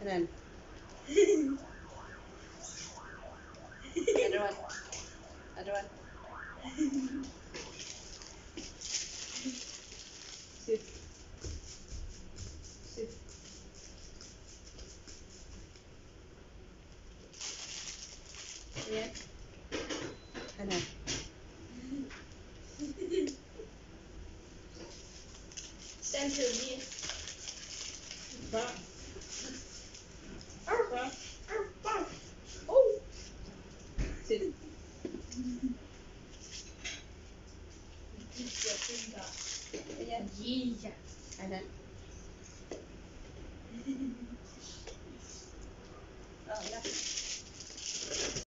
Another one. Another one. Sit. Sit. Yeah. Another. Stand to the knee. Sit. Yeah. Yeah. Another. Oh, yeah.